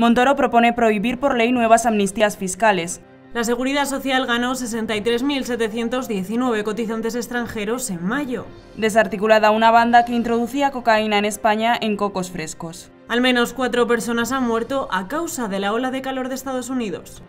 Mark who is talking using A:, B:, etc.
A: Montoro propone prohibir por ley nuevas amnistías fiscales.
B: La Seguridad Social ganó 63.719 cotizantes extranjeros en mayo.
A: Desarticulada una banda que introducía cocaína en España en cocos frescos.
B: Al menos cuatro personas han muerto a causa de la ola de calor de Estados Unidos.